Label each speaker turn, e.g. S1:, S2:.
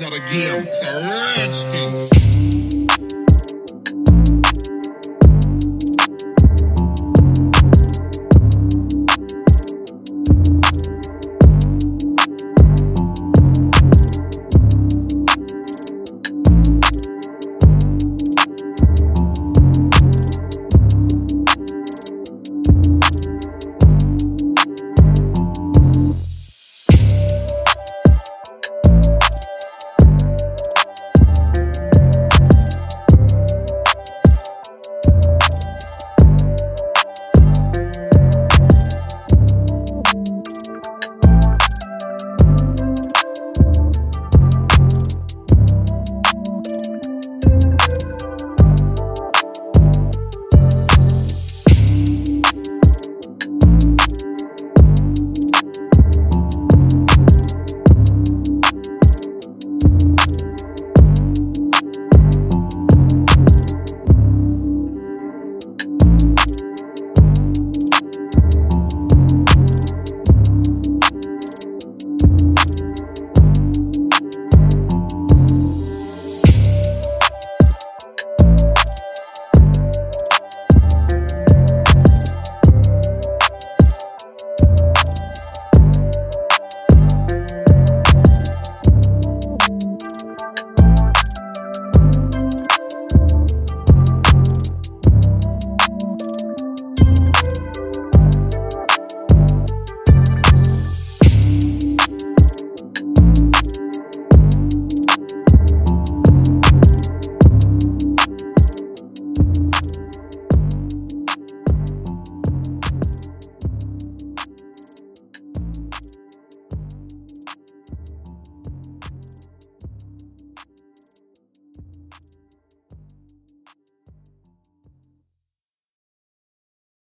S1: not a game, it's a ratchet. thing.